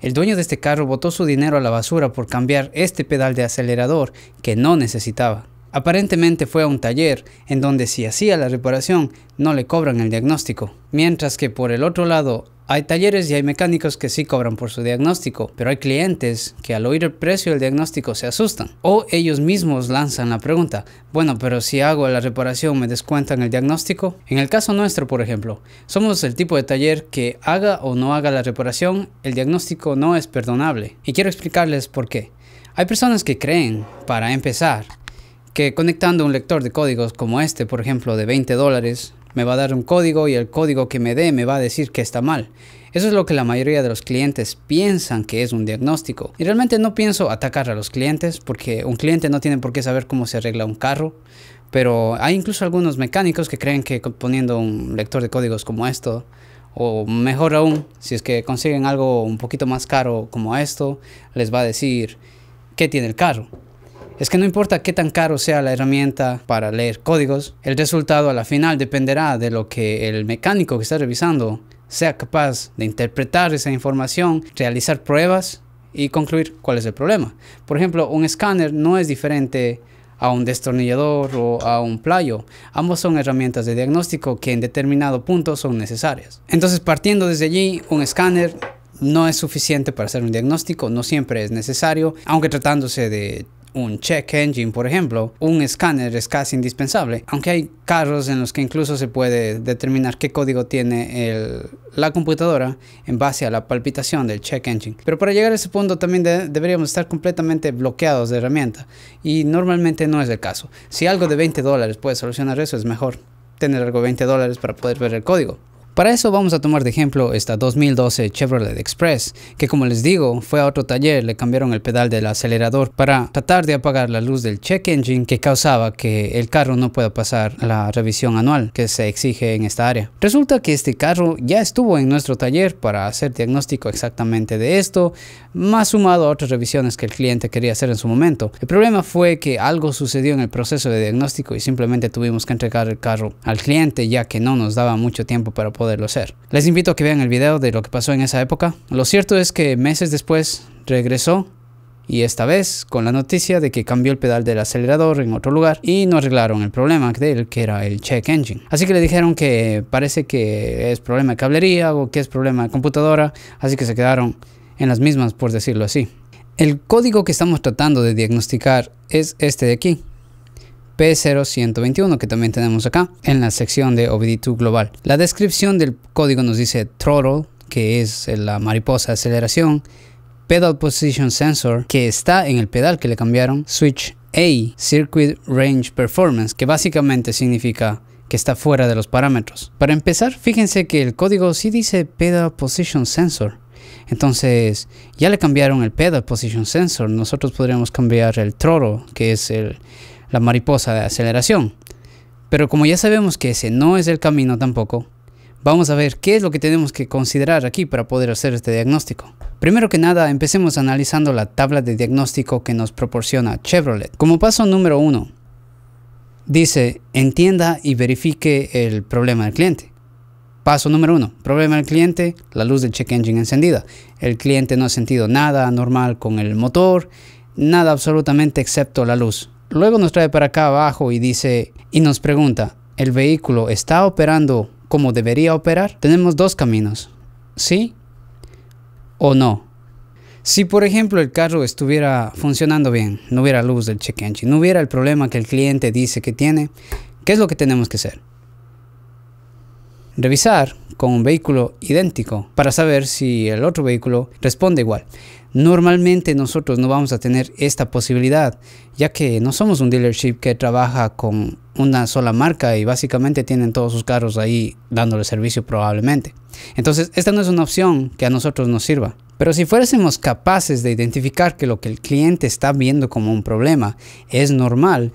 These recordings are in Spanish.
El dueño de este carro botó su dinero a la basura por cambiar este pedal de acelerador que no necesitaba. Aparentemente fue a un taller en donde si hacía la reparación no le cobran el diagnóstico, mientras que por el otro lado hay talleres y hay mecánicos que sí cobran por su diagnóstico, pero hay clientes que al oír el precio del diagnóstico se asustan. O ellos mismos lanzan la pregunta, bueno, pero si hago la reparación me descuentan el diagnóstico. En el caso nuestro, por ejemplo, somos el tipo de taller que haga o no haga la reparación, el diagnóstico no es perdonable. Y quiero explicarles por qué. Hay personas que creen, para empezar, que conectando un lector de códigos como este, por ejemplo, de 20 dólares, me va a dar un código y el código que me dé me va a decir que está mal. Eso es lo que la mayoría de los clientes piensan que es un diagnóstico. Y realmente no pienso atacar a los clientes porque un cliente no tiene por qué saber cómo se arregla un carro. Pero hay incluso algunos mecánicos que creen que poniendo un lector de códigos como esto, o mejor aún, si es que consiguen algo un poquito más caro como esto, les va a decir qué tiene el carro es que no importa qué tan caro sea la herramienta para leer códigos, el resultado a la final dependerá de lo que el mecánico que está revisando sea capaz de interpretar esa información, realizar pruebas y concluir cuál es el problema. Por ejemplo, un escáner no es diferente a un destornillador o a un playo. Ambos son herramientas de diagnóstico que en determinado punto son necesarias. Entonces, partiendo desde allí, un escáner no es suficiente para hacer un diagnóstico, no siempre es necesario, aunque tratándose de un check engine, por ejemplo, un escáner es casi indispensable, aunque hay carros en los que incluso se puede determinar qué código tiene la computadora en base a la palpitación del check engine. Pero para llegar a ese punto también deberíamos estar completamente bloqueados de herramienta y normalmente no es el caso. Si algo de 20 dólares puede solucionar eso, es mejor tener algo de 20 dólares para poder ver el código. Para eso vamos a tomar de ejemplo esta 2012 Chevrolet Express, que como les digo, fue a otro taller, le cambiaron el pedal del acelerador para tratar de apagar la luz del check engine que causaba que el carro no pueda pasar la revisión anual que se exige en esta área. Resulta que este carro ya estuvo en nuestro taller para hacer diagnóstico exactamente de esto, más sumado a otras revisiones que el cliente quería hacer en su momento. El problema fue que algo sucedió en el proceso de diagnóstico y simplemente tuvimos que entregar el carro al cliente ya que no nos daba mucho tiempo para poderlo hacer. Les invito a que vean el video de lo que pasó en esa época. Lo cierto es que meses después regresó y esta vez con la noticia de que cambió el pedal del acelerador en otro lugar y no arreglaron el problema de él que era el check engine. Así que le dijeron que parece que es problema de cablería o que es problema de computadora, así que se quedaron en las mismas por decirlo así. El código que estamos tratando de diagnosticar es este de aquí, P0121 que también tenemos acá en la sección de OBD2 global. La descripción del código nos dice throttle, que es la mariposa aceleración, pedal position sensor, que está en el pedal que le cambiaron, switch A, circuit range performance, que básicamente significa que está fuera de los parámetros. Para empezar, fíjense que el código sí dice pedal position sensor. Entonces, ya le cambiaron el pedal position sensor. Nosotros podríamos cambiar el throttle, que es el, la mariposa de aceleración. Pero como ya sabemos que ese no es el camino tampoco, vamos a ver qué es lo que tenemos que considerar aquí para poder hacer este diagnóstico. Primero que nada, empecemos analizando la tabla de diagnóstico que nos proporciona Chevrolet. Como paso número uno, dice entienda y verifique el problema del cliente. Paso número uno, problema del cliente, la luz del check engine encendida. El cliente no ha sentido nada anormal con el motor, nada absolutamente excepto la luz. Luego nos trae para acá abajo y dice y nos pregunta, ¿el vehículo está operando como debería operar? Tenemos dos caminos, ¿sí o no? Si por ejemplo el carro estuviera funcionando bien, no hubiera luz del check engine, no hubiera el problema que el cliente dice que tiene, ¿qué es lo que tenemos que hacer? Revisar con un vehículo idéntico para saber si el otro vehículo responde igual. Normalmente nosotros no vamos a tener esta posibilidad, ya que no somos un dealership que trabaja con una sola marca y básicamente tienen todos sus carros ahí dándole servicio probablemente. Entonces, esta no es una opción que a nosotros nos sirva. Pero si fuésemos capaces de identificar que lo que el cliente está viendo como un problema es normal,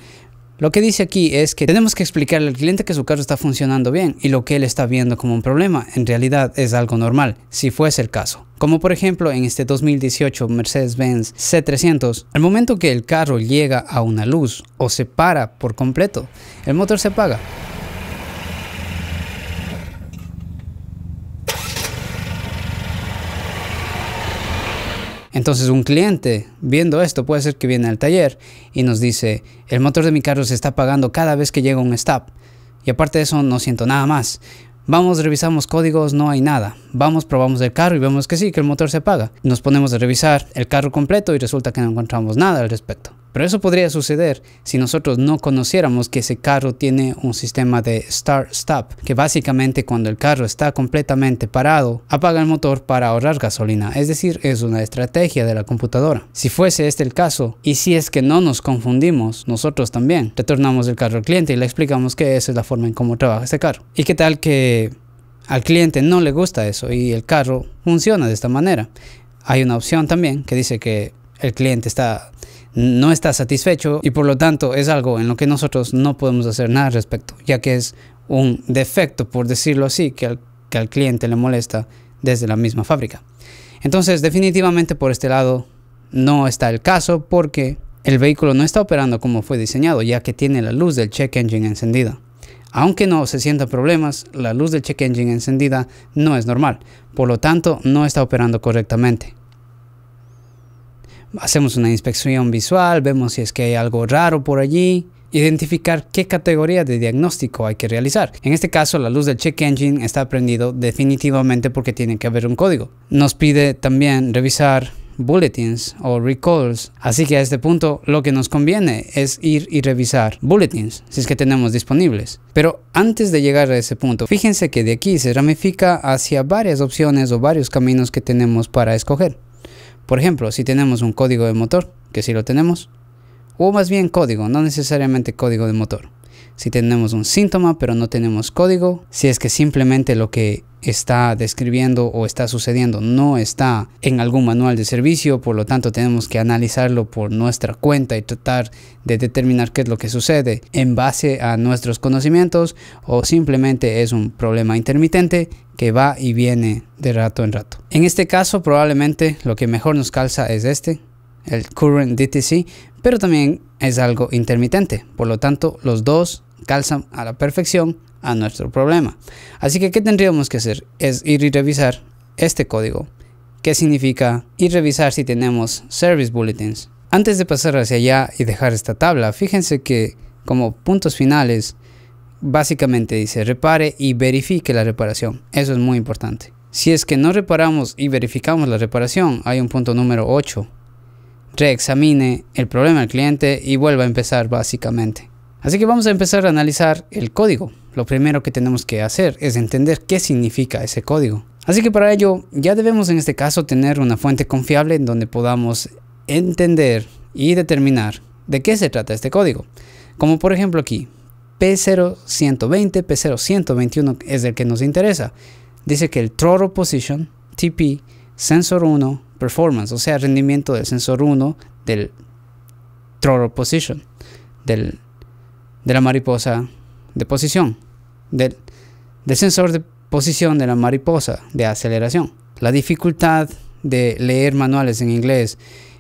lo que dice aquí es que tenemos que explicarle al cliente que su carro está funcionando bien y lo que él está viendo como un problema en realidad es algo normal, si fuese el caso. Como por ejemplo en este 2018 Mercedes-Benz C300, al momento que el carro llega a una luz o se para por completo, el motor se apaga. Entonces un cliente viendo esto puede ser que viene al taller y nos dice, el motor de mi carro se está apagando cada vez que llega un stop. Y aparte de eso no siento nada más. Vamos, revisamos códigos, no hay nada. Vamos, probamos el carro y vemos que sí, que el motor se apaga. Nos ponemos a revisar el carro completo y resulta que no encontramos nada al respecto. Pero eso podría suceder si nosotros no conociéramos que ese carro tiene un sistema de start-stop, que básicamente cuando el carro está completamente parado, apaga el motor para ahorrar gasolina, es decir, es una estrategia de la computadora. Si fuese este el caso, y si es que no nos confundimos, nosotros también retornamos el carro al cliente y le explicamos que esa es la forma en cómo trabaja ese carro. ¿Y qué tal que al cliente no le gusta eso y el carro funciona de esta manera? Hay una opción también que dice que el cliente está no está satisfecho y por lo tanto es algo en lo que nosotros no podemos hacer nada al respecto, ya que es un defecto, por decirlo así, que al, que al cliente le molesta desde la misma fábrica. Entonces, definitivamente por este lado no está el caso porque el vehículo no está operando como fue diseñado, ya que tiene la luz del check engine encendida. Aunque no se sientan problemas, la luz del check engine encendida no es normal, por lo tanto no está operando correctamente hacemos una inspección visual, vemos si es que hay algo raro por allí, identificar qué categoría de diagnóstico hay que realizar. En este caso, la luz del check engine está prendido definitivamente porque tiene que haber un código. Nos pide también revisar bulletins o recalls. Así que a este punto lo que nos conviene es ir y revisar bulletins si es que tenemos disponibles. Pero antes de llegar a ese punto, fíjense que de aquí se ramifica hacia varias opciones o varios caminos que tenemos para escoger. Por ejemplo, si tenemos un código de motor, que si lo tenemos, o más bien código, no necesariamente código de motor. Si tenemos un síntoma pero no tenemos código, si es que simplemente lo que está describiendo o está sucediendo no está en algún manual de servicio, por lo tanto tenemos que analizarlo por nuestra cuenta y tratar de determinar qué es lo que sucede en base a nuestros conocimientos o simplemente es un problema intermitente que va y viene de rato en rato. En este caso probablemente lo que mejor nos calza es este, el current DTC, pero también es algo intermitente, por lo tanto los dos calzan a la perfección a nuestro problema. Así que, ¿qué tendríamos que hacer? Es ir y revisar este código. ¿Qué significa? Ir revisar si tenemos service bulletins. Antes de pasar hacia allá y dejar esta tabla, fíjense que como puntos finales, básicamente dice repare y verifique la reparación. Eso es muy importante. Si es que no reparamos y verificamos la reparación, hay un punto número 8. Reexamine el problema del cliente y vuelva a empezar básicamente. Así que vamos a empezar a analizar el código. Lo primero que tenemos que hacer es entender qué significa ese código. Así que para ello ya debemos en este caso tener una fuente confiable en donde podamos entender y determinar de qué se trata este código. Como por ejemplo aquí, P0120, P0121 es el que nos interesa. Dice que el throttle position, TP, sensor 1, performance, o sea, rendimiento del sensor 1 del throttle position, del de la mariposa de posición, del, sensor de posición de la mariposa de aceleración. La dificultad de leer manuales en inglés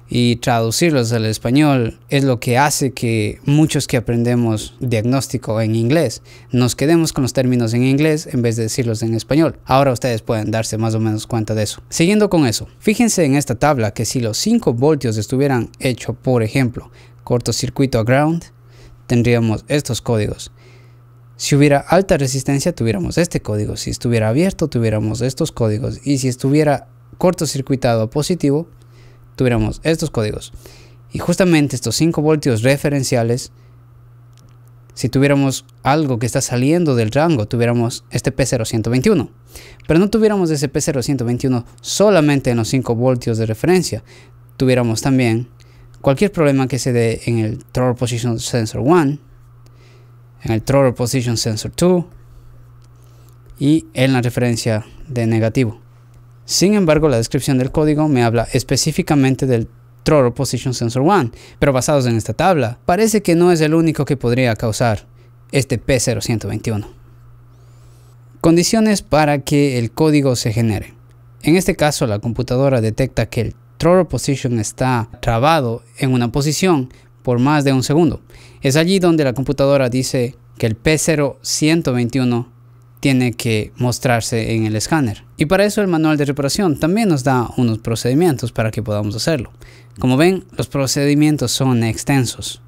y traducirlos al español es lo que hace que muchos que aprendemos diagnóstico en inglés nos quedemos con los términos en inglés en vez de decirlos en español. Ahora ustedes pueden darse más o menos cuenta de eso. Siguiendo con eso, fíjense en esta tabla que si los 5 voltios estuvieran hechos, por ejemplo, cortocircuito a ground, tendríamos estos códigos. Si hubiera alta resistencia, tuviéramos este código. Si estuviera abierto, tuviéramos estos códigos. Y si estuviera cortocircuitado positivo, tuviéramos estos códigos. Y justamente estos 5 voltios referenciales, si tuviéramos algo que está saliendo del rango, tuviéramos este P0121. Pero no tuviéramos ese P0121 solamente en los 5 voltios de referencia. Tuviéramos también cualquier problema que se dé en el Throttle Position Sensor 1, en el Throttle Position Sensor 2 y en la referencia de negativo. Sin embargo, la descripción del código me habla específicamente del Throttle Position Sensor 1, pero basados en esta tabla, parece que no es el único que podría causar este P0121. Condiciones para que el código se genere. En este caso, la computadora detecta que el throttle position está trabado en una posición por más de un segundo. Es allí donde la computadora dice que el P0121 tiene que mostrarse en el escáner. Y para eso el manual de reparación también nos da unos procedimientos para que podamos hacerlo. Como ven, los procedimientos son extensos.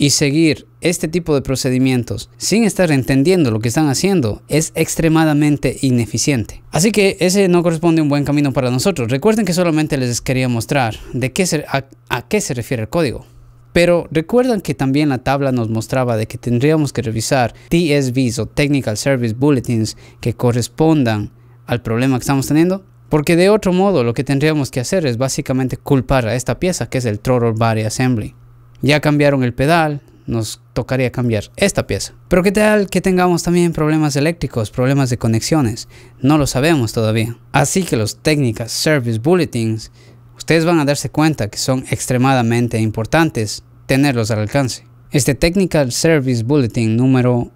Y seguir este tipo de procedimientos sin estar entendiendo lo que están haciendo es extremadamente ineficiente. Así que ese no corresponde a un buen camino para nosotros. Recuerden que solamente les quería mostrar de qué a, a qué se refiere el código. Pero recuerdan que también la tabla nos mostraba de que tendríamos que revisar TSVs o Technical Service Bulletins que correspondan al problema que estamos teniendo. Porque de otro modo lo que tendríamos que hacer es básicamente culpar a esta pieza que es el Throttle Body Assembly. Ya cambiaron el pedal, nos tocaría cambiar esta pieza. Pero qué tal que tengamos también problemas eléctricos, problemas de conexiones, no lo sabemos todavía. Así que los Technical Service Bulletins ustedes van a darse cuenta que son extremadamente importantes tenerlos al alcance. Este Technical Service Bulletin número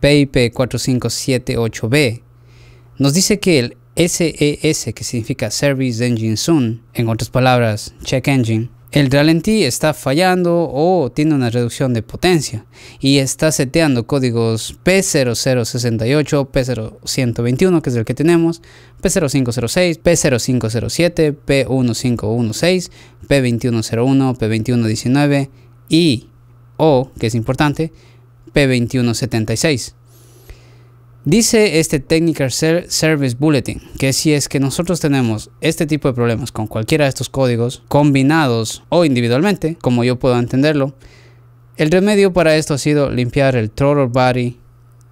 PIP 4578B nos dice que el SES, que significa Service Engine Soon, en otras palabras, Check Engine, el ralentí está fallando o tiene una reducción de potencia y está seteando códigos P0068, P0121 que es el que tenemos, P0506, P0507, P1516, P2101, P2119 y o, que es importante, P2176. Dice este Technical Service Bulletin que si es que nosotros tenemos este tipo de problemas con cualquiera de estos códigos, combinados o individualmente, como yo puedo entenderlo, el remedio para esto ha sido limpiar el throttle body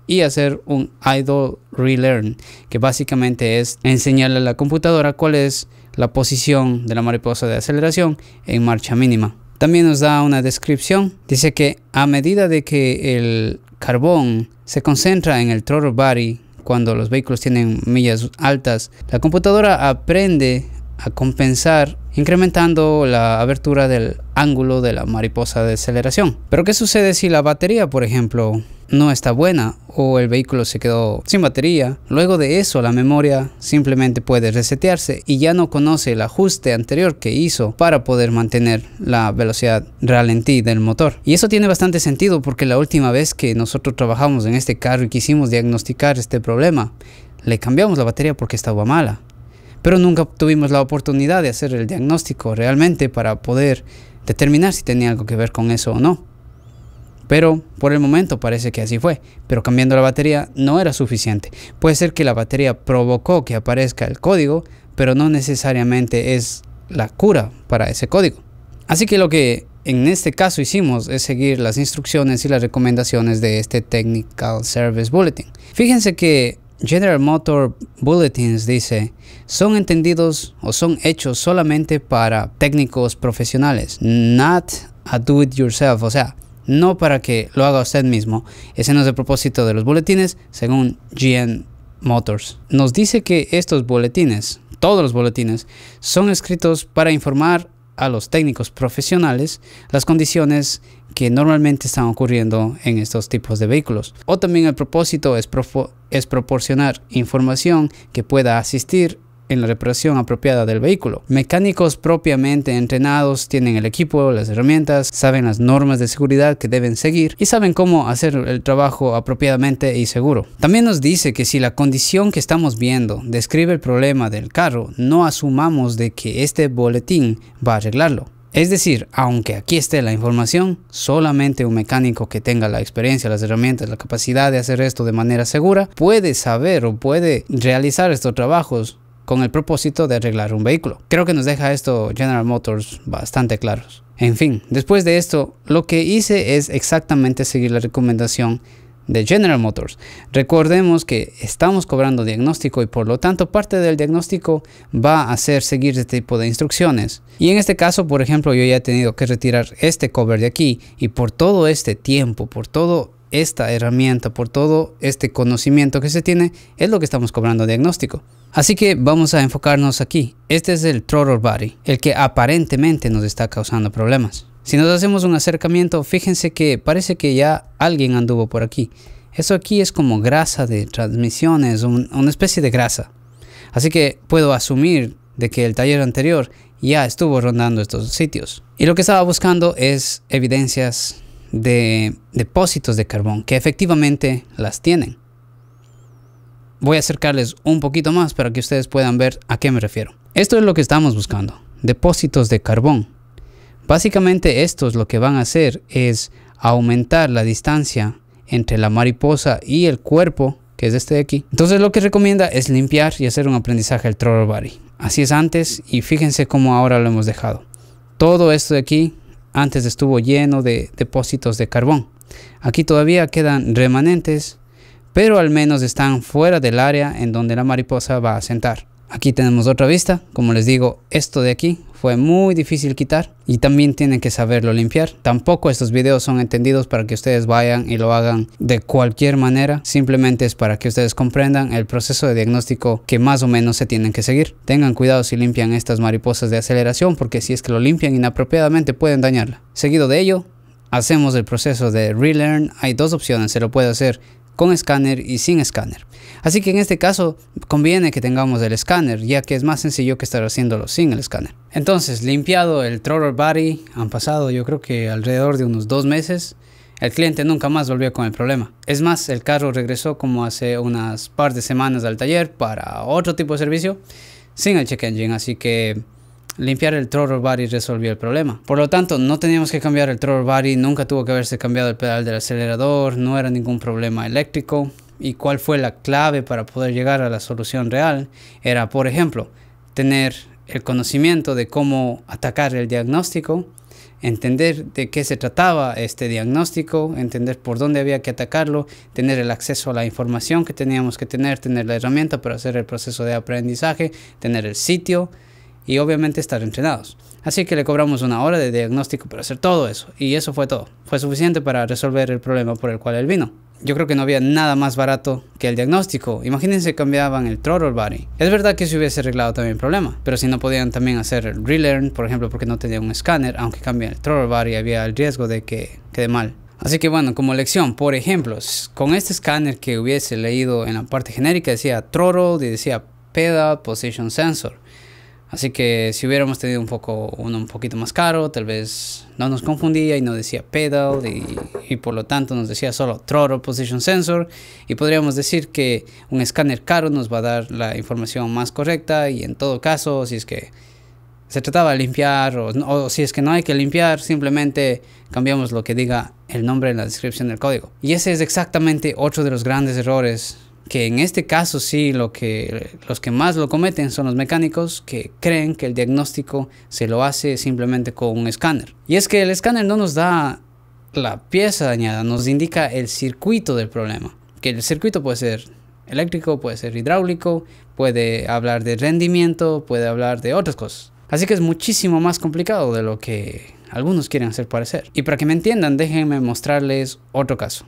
y hacer un idle relearn, que básicamente es enseñarle a la computadora cuál es la posición de la mariposa de aceleración en marcha mínima. También nos da una descripción. Dice que a medida de que el carbón se concentra en el throttle body cuando los vehículos tienen millas altas, la computadora aprende a compensar incrementando la abertura del ángulo de la mariposa de aceleración. Pero ¿qué sucede si la batería, por ejemplo, no está buena o el vehículo se quedó sin batería? Luego de eso la memoria simplemente puede resetearse y ya no conoce el ajuste anterior que hizo para poder mantener la velocidad ralentí del motor. Y eso tiene bastante sentido porque la última vez que nosotros trabajamos en este carro y quisimos diagnosticar este problema, le cambiamos la batería porque estaba mala pero nunca tuvimos la oportunidad de hacer el diagnóstico realmente para poder determinar si tenía algo que ver con eso o no. Pero por el momento parece que así fue, pero cambiando la batería no era suficiente. Puede ser que la batería provocó que aparezca el código, pero no necesariamente es la cura para ese código. Así que lo que en este caso hicimos es seguir las instrucciones y las recomendaciones de este Technical Service Bulletin. Fíjense que General Motor Bulletins dice, son entendidos o son hechos solamente para técnicos profesionales, not a do it yourself, o sea, no para que lo haga usted mismo. Ese no es el propósito de los boletines, según GM Motors. Nos dice que estos boletines, todos los boletines, son escritos para informar a los técnicos profesionales las condiciones que normalmente están ocurriendo en estos tipos de vehículos. O también el propósito es, es proporcionar información que pueda asistir en la reparación apropiada del vehículo. Mecánicos propiamente entrenados tienen el equipo, las herramientas, saben las normas de seguridad que deben seguir y saben cómo hacer el trabajo apropiadamente y seguro. También nos dice que si la condición que estamos viendo describe el problema del carro, no asumamos de que este boletín va a arreglarlo. Es decir, aunque aquí esté la información, solamente un mecánico que tenga la experiencia, las herramientas, la capacidad de hacer esto de manera segura, puede saber o puede realizar estos trabajos con el propósito de arreglar un vehículo. Creo que nos deja esto General Motors bastante claros. En fin, después de esto, lo que hice es exactamente seguir la recomendación de General Motors. Recordemos que estamos cobrando diagnóstico y por lo tanto parte del diagnóstico va a ser seguir este tipo de instrucciones. Y en este caso, por ejemplo, yo ya he tenido que retirar este cover de aquí y por todo este tiempo, por todo esta herramienta, por todo este conocimiento que se tiene, es lo que estamos cobrando diagnóstico. Así que vamos a enfocarnos aquí. Este es el throttle body, el que aparentemente nos está causando problemas. Si nos hacemos un acercamiento, fíjense que parece que ya alguien anduvo por aquí. Eso aquí es como grasa de transmisiones, una especie de grasa. Así que puedo asumir de que el taller anterior ya estuvo rondando estos sitios. Y lo que estaba buscando es evidencias de depósitos de carbón, que efectivamente las tienen. voy a acercarles un poquito más para que ustedes puedan ver a qué me refiero. Esto es lo que estamos buscando, depósitos de carbón. Básicamente estos lo que van a hacer es aumentar la distancia entre la mariposa y el cuerpo, que es este de aquí. Entonces lo que recomienda es limpiar y hacer un aprendizaje al throttle body. Así es antes y fíjense cómo ahora lo hemos dejado. Todo esto de aquí antes estuvo lleno de depósitos de carbón. Aquí todavía quedan remanentes, pero al menos están fuera del área en donde la mariposa va a sentar. Aquí tenemos otra vista, como les digo, esto de aquí fue muy difícil quitar y también tienen que saberlo limpiar. Tampoco estos videos son entendidos para que ustedes vayan y lo hagan de cualquier manera, simplemente es para que ustedes comprendan el proceso de diagnóstico que más o menos se tienen que seguir. Tengan cuidado si limpian estas mariposas de aceleración porque si es que lo limpian inapropiadamente pueden dañarla. Seguido de ello, hacemos el proceso de relearn. Hay dos opciones, se lo puede hacer con escáner y sin escáner. Así que en este caso conviene que tengamos el escáner, ya que es más sencillo que estar haciéndolo sin el escáner. Entonces, limpiado el throttle body, han pasado yo creo que alrededor de unos dos meses. El cliente nunca más volvió con el problema. Es más, el carro regresó como hace unas par de semanas al taller para otro tipo de servicio sin el check engine, así que limpiar el throttle body resolvió el problema. Por lo tanto, no teníamos que cambiar el throttle body, nunca tuvo que haberse cambiado el pedal del acelerador, no era ningún problema eléctrico y cuál fue la clave para poder llegar a la solución real era, por ejemplo, tener el conocimiento de cómo atacar el diagnóstico, entender de qué se trataba este diagnóstico, entender por dónde había que atacarlo, tener el acceso a la información que teníamos que tener, tener la herramienta para hacer el proceso de aprendizaje, tener el sitio y obviamente estar entrenados. Así que le cobramos una hora de diagnóstico para hacer todo eso y eso fue todo. Fue suficiente para resolver el problema por el cual él vino yo creo que no había nada más barato que el diagnóstico. Imagínense cambiaban el throttle body. Es verdad que se hubiese arreglado también el problema, pero si no podían también hacer el relearn, por ejemplo, porque no tenían un escáner, aunque cambien el throttle body, había el riesgo de que quede mal. Así que bueno, como lección, por ejemplo, con este escáner que hubiese leído en la parte genérica decía throttle y decía pedal position sensor. Así que si hubiéramos tenido un poco uno un poquito más caro, tal vez no nos confundía y no decía pedal y, por lo tanto nos decía solo throttle position sensor. Y podríamos decir que un escáner caro nos va a dar la información más correcta y en todo caso si es que se trataba de limpiar o, o si es que no hay que limpiar simplemente cambiamos lo que diga el nombre en la descripción del código. Y ese es exactamente otro de los grandes errores que en este caso sí lo que los que más lo cometen son los mecánicos que creen que el diagnóstico se lo hace simplemente con un escáner. Y es que el escáner no nos da la pieza dañada, nos indica el circuito del problema. Que el circuito puede ser eléctrico, puede ser hidráulico, puede hablar de rendimiento, puede hablar de otras cosas. Así que es muchísimo más complicado de lo que algunos quieren hacer parecer. Y para que me entiendan, déjenme mostrarles otro caso.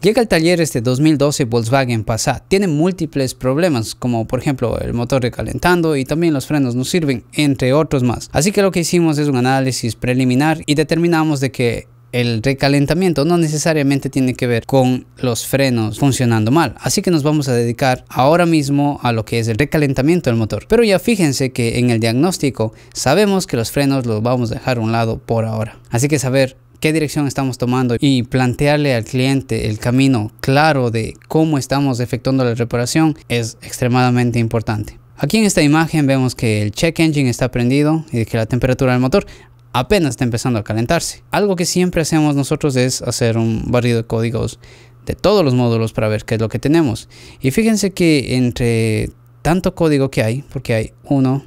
Llega al taller este 2012 Volkswagen Passat. Tiene múltiples problemas, como por ejemplo el motor recalentando y también los frenos no sirven, entre otros más. Así que lo que hicimos es un análisis preliminar y determinamos de que el recalentamiento no necesariamente tiene que ver con los frenos funcionando mal. Así que nos vamos a dedicar ahora mismo a lo que es el recalentamiento del motor. Pero ya fíjense que en el diagnóstico sabemos que los frenos los vamos a dejar a un lado por ahora. Así que saber qué dirección estamos tomando y plantearle al cliente el camino claro de cómo estamos efectuando la reparación es extremadamente importante. Aquí en esta imagen vemos que el check engine está prendido y que la temperatura del motor apenas está empezando a calentarse. Algo que siempre hacemos nosotros es hacer un barrido de códigos de todos los módulos para ver qué es lo que tenemos. Y fíjense que entre tanto código que hay, porque hay 1,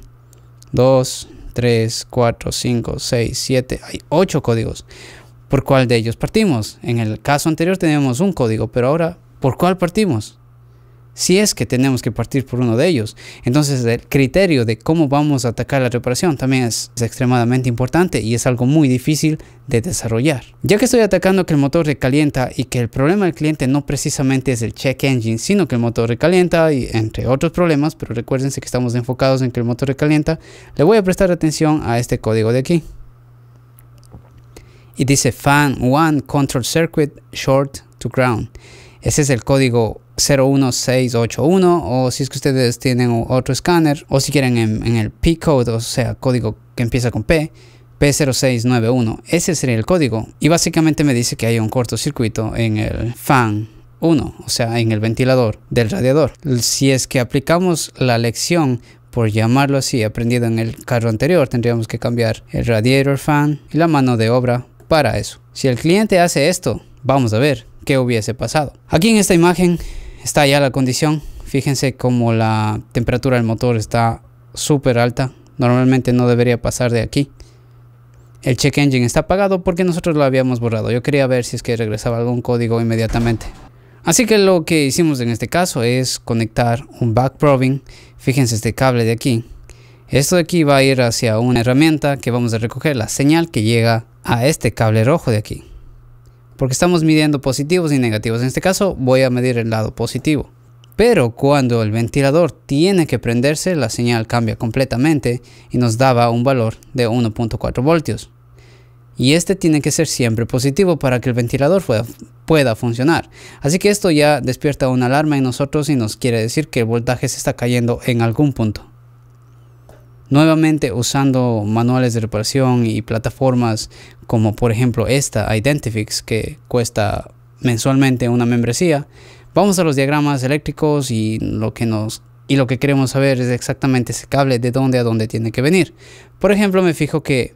2, 3, 4, 5, 6, 7, hay 8 códigos por cuál de ellos partimos. En el caso anterior teníamos un código, pero ahora, ¿por cuál partimos? Si es que tenemos que partir por uno de ellos. Entonces el criterio de cómo vamos a atacar la reparación también es, extremadamente importante y es algo muy difícil de desarrollar. Ya que estoy atacando que el motor recalienta y que el problema del cliente no precisamente es el check engine, sino que el motor recalienta y entre otros problemas, pero recuérdense que estamos enfocados en que el motor recalienta, le voy a prestar atención a este código de aquí y dice fan 1 control circuit short to ground. Ese es el código 01681 o si es que ustedes tienen otro escáner o si quieren en, el P code, o sea, código que empieza con P, P0691. Ese sería el código y básicamente me dice que hay un cortocircuito en el fan 1, o sea, en el ventilador del radiador. Si es que aplicamos la lección por llamarlo así, aprendido en el carro anterior, tendríamos que cambiar el radiator fan y la mano de obra para eso. Si el cliente hace esto, vamos a ver qué hubiese pasado. Aquí en esta imagen está ya la condición. Fíjense cómo la temperatura del motor está súper alta. Normalmente no debería pasar de aquí. El check engine está apagado porque nosotros lo habíamos borrado. Yo quería ver si es que regresaba algún código inmediatamente. Así que lo que hicimos en este caso es conectar un back probing. Fíjense este cable de aquí. Esto de aquí va a ir hacia una herramienta que vamos a recoger la señal que llega a este cable rojo de aquí. Porque estamos midiendo positivos y negativos. En este caso voy a medir el lado positivo. Pero cuando el ventilador tiene que prenderse, la señal cambia completamente y nos daba un valor de 1.4 voltios y este tiene que ser siempre positivo para que el ventilador pueda, pueda, funcionar. Así que esto ya despierta una alarma en nosotros y nos quiere decir que el voltaje se está cayendo en algún punto. Nuevamente usando manuales de reparación y plataformas como por ejemplo esta Identifix que cuesta mensualmente una membresía, vamos a los diagramas eléctricos y lo que nos y lo que queremos saber es exactamente ese cable de dónde a dónde tiene que venir. Por ejemplo, me fijo que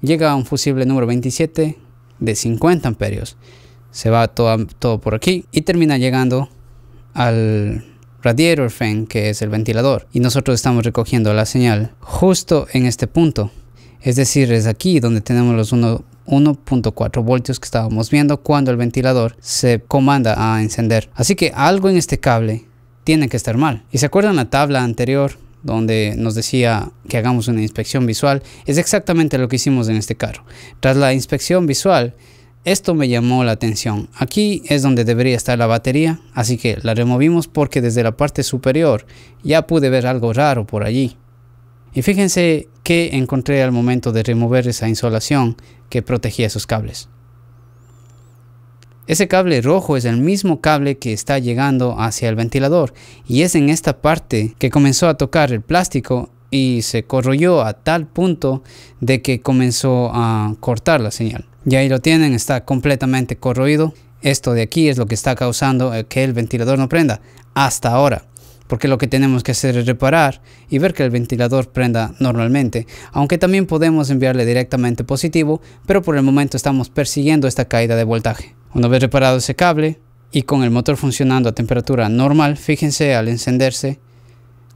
llega a un fusible número 27 de 50 amperios. Se va todo, todo por aquí y termina llegando al radiator fan que es el ventilador. Y nosotros estamos recogiendo la señal justo en este punto. Es decir es aquí donde tenemos los 1.4 voltios que estábamos viendo cuando el ventilador se comanda a encender. Así que algo en este cable tiene que estar mal. Y se acuerdan la tabla anterior donde nos decía que hagamos una inspección visual, es exactamente lo que hicimos en este carro. Tras la inspección visual, esto me llamó la atención. Aquí es donde debería estar la batería, así que la removimos porque desde la parte superior ya pude ver algo raro por allí. Y fíjense que encontré al momento de remover esa insolación que protegía esos cables. Ese cable rojo es el mismo cable que está llegando hacia el ventilador y es en esta parte que comenzó a tocar el plástico y se corroyó a tal punto de que comenzó a cortar la señal. Y ahí lo tienen, está completamente corroído. Esto de aquí es lo que está causando que el ventilador no prenda hasta ahora porque lo que tenemos que hacer es reparar y ver que el ventilador prenda normalmente, aunque también podemos enviarle directamente positivo, pero por el momento estamos persiguiendo esta caída de voltaje. Una vez reparado ese cable y con el motor funcionando a temperatura normal, fíjense al encenderse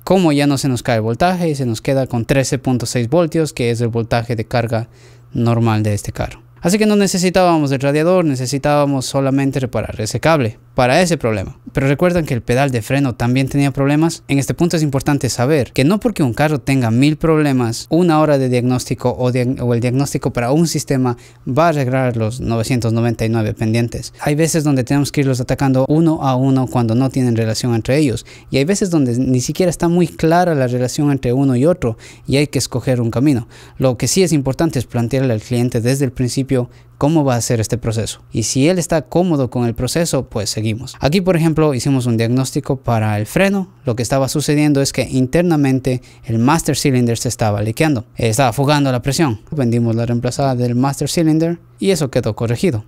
como ya no se nos cae el voltaje y se nos queda con 13.6 voltios que es el voltaje de carga normal de este carro. Así que no necesitábamos el radiador, necesitábamos solamente reparar ese cable para ese problema. Pero recuerdan que el pedal de freno también tenía problemas. En este punto es importante saber que no porque un carro tenga mil problemas, una hora de diagnóstico o, el diagnóstico para un sistema va a arreglar los 999 pendientes. Hay veces donde tenemos que irlos atacando uno a uno cuando no tienen relación entre ellos. Y hay veces donde ni siquiera está muy clara la relación entre uno y otro y hay que escoger un camino. Lo que sí es importante es plantearle al cliente desde el principio cómo va a ser este proceso. Y si él está cómodo con el proceso, pues seguimos. Aquí, por ejemplo, hicimos un diagnóstico para el freno. Lo que estaba sucediendo es que internamente el master cylinder se estaba liqueando. Estaba fugando la presión. Vendimos la reemplazada del master cylinder y eso quedó corregido.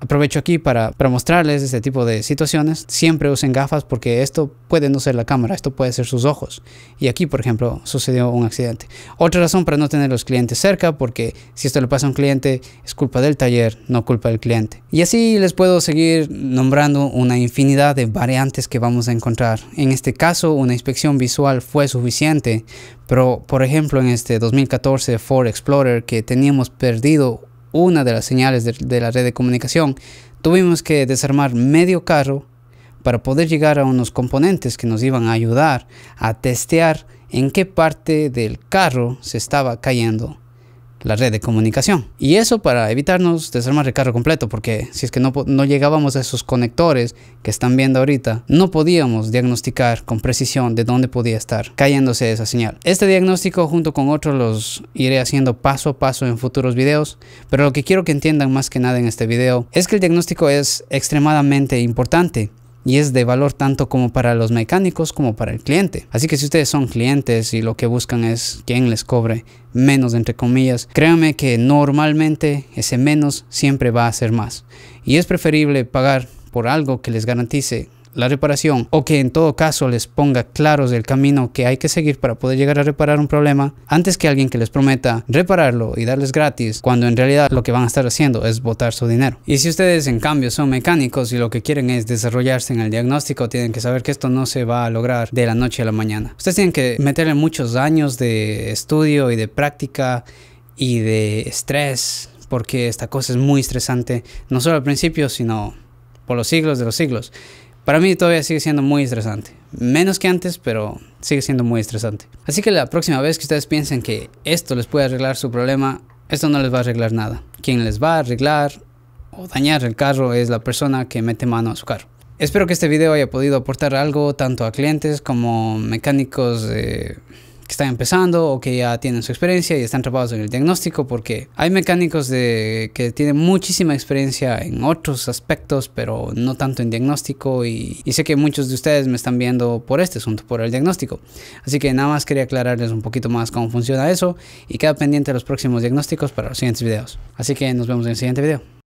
Aprovecho aquí para, para, mostrarles este tipo de situaciones. Siempre usen gafas porque esto puede no ser la cámara, esto puede ser sus ojos. Y aquí, por ejemplo, sucedió un accidente. Otra razón para no tener los clientes cerca, porque si esto le pasa a un cliente, es culpa del taller, no culpa del cliente. Y así les puedo seguir nombrando una infinidad de variantes que vamos a encontrar. En este caso, una inspección visual fue suficiente, pero por ejemplo, en este 2014 Ford Explorer que teníamos perdido una de las señales de, la red de comunicación, tuvimos que desarmar medio carro para poder llegar a unos componentes que nos iban a ayudar a testear en qué parte del carro se estaba cayendo la red de comunicación. Y eso para evitarnos desarmar el carro completo, porque si es que no, no llegábamos a esos conectores que están viendo ahorita, no podíamos diagnosticar con precisión de dónde podía estar cayéndose esa señal. Este diagnóstico junto con otros los iré haciendo paso a paso en futuros videos, pero lo que quiero que entiendan más que nada en este video es que el diagnóstico es extremadamente importante y es de valor tanto como para los mecánicos como para el cliente. Así que si ustedes son clientes y lo que buscan es quien les cobre menos entre comillas, créanme que normalmente ese menos siempre va a ser más. Y es preferible pagar por algo que les garantice la reparación o que en todo caso les ponga claros el camino que hay que seguir para poder llegar a reparar un problema antes que alguien que les prometa repararlo y darles gratis cuando en realidad lo que van a estar haciendo es botar su dinero. Y si ustedes en cambio son mecánicos y lo que quieren es desarrollarse en el diagnóstico, tienen que saber que esto no se va a lograr de la noche a la mañana. Ustedes tienen que meterle muchos años de estudio y de práctica y de estrés porque esta cosa es muy estresante, no solo al principio, sino por los siglos de los siglos. Para mí todavía sigue siendo muy estresante. Menos que antes, pero sigue siendo muy estresante. Así que la próxima vez que ustedes piensen que esto les puede arreglar su problema, esto no les va a arreglar nada. Quien les va a arreglar o dañar el carro es la persona que mete mano a su carro. Espero que este video haya podido aportar algo tanto a clientes como mecánicos de que están empezando o que ya tienen su experiencia y están atrapados en el diagnóstico porque hay mecánicos de, que tienen muchísima experiencia en otros aspectos pero no tanto en diagnóstico y, y sé que muchos de ustedes me están viendo por este asunto, por el diagnóstico. Así que nada más quería aclararles un poquito más cómo funciona eso y queda pendiente de los próximos diagnósticos para los siguientes videos. Así que nos vemos en el siguiente video.